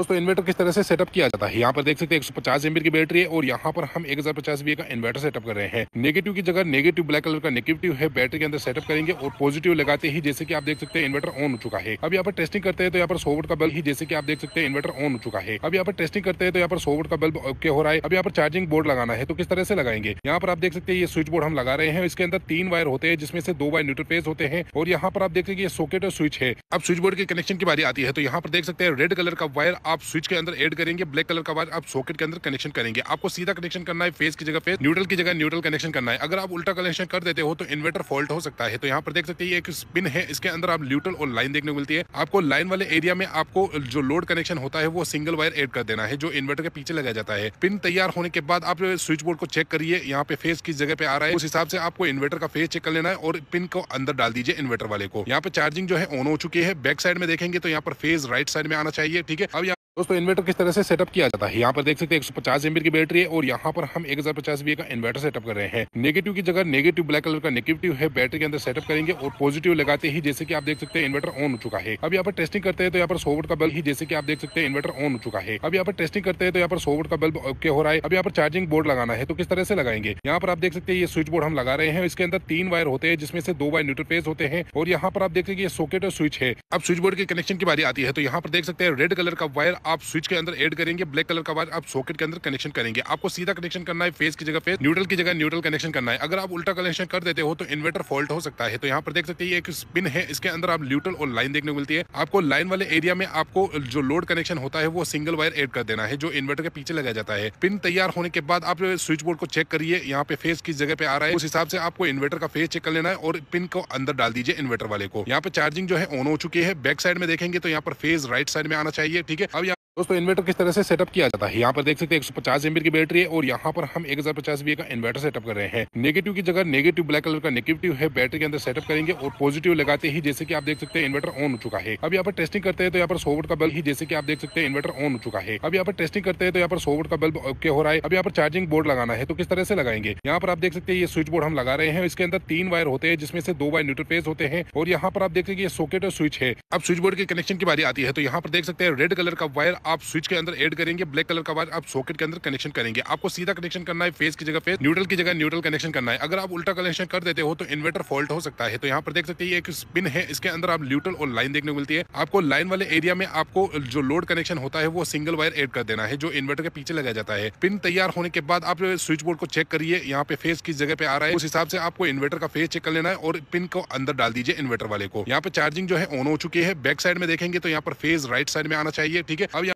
दोस्तों इन्वर्टर किस तरह से सेटअप किया जाता है यहाँ पर देख सकते हैं एक सौ पचास की बैटरी है और यहाँ पर हम एक हज़ार पचास का इन्वर्टर सेटअप कर रहे हैं नेगेटिव की जगह नेगेटिव ब्लैक कलर का नेगेटिव है बैटरी के अंदर सेटअप करेंगे और पॉजिटिव लगाते ही जैसे कि आप देख सकते हैं इन्वर्टर ऑन हो चुका है अब यहाँ पर टेस्टिंग करते हैं तो यहाँ पर सौ का बल्ब ही जैसे कि आप देख सकते हैं इन्वर्टर ऑन हो चुका है अब यहाँ पर टेस्टिंग करते हैं तो यहाँ पर सौ का बल्ब ओके हो रहा है अब यहाँ पर चार्जिंग बोर्ड लगाना है तो किस तरह से लगाएँगे यहाँ पर आप देख सकते हैं ये स्विच बोर्ड हम लगा रहे हैं इसके अंदर तीन वायर होते हैं जिसमें से दो वायर न्यूट्रल होते हैं और यहाँ पर आप देख सकते ये सॉकेट और स्विच है अब स्विच बोर्ड के कनेक्शन की बारी आती है तो यहाँ पर देख सकते हैं रेड कलर का वायर आप स्विच के अंदर एड करेंगे ब्लैक कलर का वायर आप सॉकेट के अंदर कनेक्शन करेंगे। आपको सीधा कनेक्शन करना है फेस की जगह फेस न्यूट्रल की जगह न्यूट्रल कनेक्शन करना है। अगर आप उल्टा कनेक्शन कर देते हो तो इन्वर्टर फॉल्ट हो सकता है। तो यहाँ पर देख सकते हैं एक स्पिन है, इसके अंदर आप न्यूट्रल और लाइन देखने को मिलती है। आपको लाइन वाले एरिया में आपको जो लोड कनेक्शन होता है, वो सिंगल वायर एड कर देना है, जो इन्वर्टर के पीछे लगाया जाता है। पिन तैयार होने के बाद आप स्विच बोर्ड को चेक करिए, यहाँ पे फेस किस जगह पे आ रहा है। उस हिसाब से आपको इन्वर्टर का फेस चेक कर लेना है और पिन को अंदर डाल दीजिए इन्वर्टर वाले को। यहाँ पे चार्जिंग जो है ऑन हो चुकी है बैक साइड में देखेंगे तो यहाँ पर फेस राइट साइड में आना चाहिए, ठीक है? अब दोस्तों इन्वर्टर किस तरह से सेटअप किया जाता है यहाँ पर देख सकते हैं एक सौ पचास की बैटरी है और यहाँ पर हम एक हज़ार पचास का इन्वर्टर सेटअप कर रहे हैं नेगेटिव की जगह नेगेटिव ब्लैक कलर का नेगेटिव है बैटरी के अंदर सेटअप करेंगे और पॉजिटिव लगाते ही जैसे कि आप देख सकते हैं इन्वर्टर ऑन हो चुका है अब यहाँ पर टेस्टिंग करते हैं तो यहाँ पर सौ का बल्ब ही जैसे कि आप देख सकते हैं इन्वर्टर ऑन हो चुका है अब यहाँ पर टेस्टिंग करते हैं तो यहाँ पर सौ का बल्ब ओके हो रहा है अब यहाँ पर चार्जिंग बोर्ड लगाना है तो किस तरह से लगाएँगे यहाँ पर आप देख सकते हैं ये स्विच बोर्ड हम लगा रहे हैं इसके अंदर तीन वायर होते हैं जिसमें से दो वायर न्यूट्रल होते हैं और यहाँ पर आप देख सकते हैं सॉकेट और स्विच है अब स्विच बोर्ड के कनेक्शन की बारी आती है तो यहाँ पर देख सकते हैं रेड कलर का वायर आप स्विच के अंदर एड करेंगे ब्लैक कलर का वायर आप सॉकेट के अंदर कनेक्शन करेंगे। आपको सीधा कनेक्शन करना है फेस की जगह फेस न्यूट्रल की जगह न्यूट्रल कनेक्शन करना है। अगर आप उल्टा कनेक्शन कर देते हो तो इन्वर्टर फॉल्ट हो सकता है। तो यहाँ पर देख सकते हैं एक स्पिन है, इसके अंदर आप न्यूट्रल और लाइन देखने को मिलती है। आपको लाइन वाले एरिया में आपको जो लोड कनेक्शन होता है, वो सिंगल वायर एड कर देना है, जो इन्वर्टर के पीछे लगाया जाता है। पिन तैयार होने के बाद आप स्विच बोर्ड को चेक करिए, यहाँ पे फेस किस जगह पे आ रहा है। उस हिसाब से आपको इन्वर्टर का फेस चेक कर लेना है और पिन को अंदर डाल दीजिए इन्वर्टर वाले को। यहाँ पे चार्जिंग जो है ऑन हो चुकी है बैक साइड में देखेंगे तो यहाँ पर फेस राइट साइड में आना चाहिए, ठीक है? अब दोस्तों इन्वर्टर किस तरह से सेटअप किया जाता है यहाँ पर देख सकते हैं एक सौ पचास की बैटरी है और यहाँ पर हम एक हज़ार पचास का इन्वर्टर सेटअप कर रहे हैं नेगेटिव की जगह नेगेटिव ब्लैक कलर का नेगेटिव है बैटरी के अंदर सेटअप करेंगे और पॉजिटिव लगाते ही जैसे कि आप देख सकते हैं इन्वर्टर ऑन हो चुका है अब यहाँ पर टेस्टिंग करते हैं तो यहाँ पर सौ का बल्ब ही जैसे कि आप देख सकते हैं इन्वर्टर ऑन हो चुका है अब यहाँ पर टेस्टिंग करते हैं तो यहाँ पर सौ का बल्ब ओके हो रहा है अब यहाँ पर चार्जिंग बोर्ड लगाना है तो किस तरह से लगाएँगे यहाँ पर आप देख सकते हैं ये स्विच बोर्ड हम लगा रहे हैं इसके अंदर तीन वायर होते हैं जिसमें से दो वायर न्यूट्रल होते हैं और यहाँ पर आप देख सकते हैं सॉकेट और स्विच है अब स्विच बोर्ड के कनेक्शन की बारी आती है तो यहाँ पर देख सकते हैं रेड कलर का वायर आप स्विच के अंदर एड करेंगे ब्लैक कलर का वायर आप सॉकेट के अंदर कनेक्शन करेंगे। आपको सीधा कनेक्शन करना है फेस की जगह फेस न्यूट्रल की जगह न्यूट्रल कनेक्शन करना है। अगर आप उल्टा कनेक्शन कर देते हो तो इन्वर्टर फॉल्ट हो सकता है। तो यहाँ पर देख सकते हैं एक स्पिन है, इसके अंदर आप न्यूट्रल और लाइन देखने को मिलती है। आपको लाइन वाले एरिया में आपको जो लोड कनेक्शन होता है, वो सिंगल वायर एड कर देना है, जो इन्वर्टर के पीछे लगाया जाता है। पिन तैयार होने के बाद आप स्विच बोर्ड को चेक करिए, यहाँ पे फेस किस जगह पे आ रहा है। उस हिसाब से आपको इन्वर्टर का फेस चेक कर लेना है और पिन को अंदर डाल दीजिए इन्वर्टर वाले को। यहाँ पे चार्जिंग जो है ऑन हो चुकी है बैक साइड में देखेंगे तो यहाँ पर फेस राइट साइड में आना चाहिए, ठीक है? अब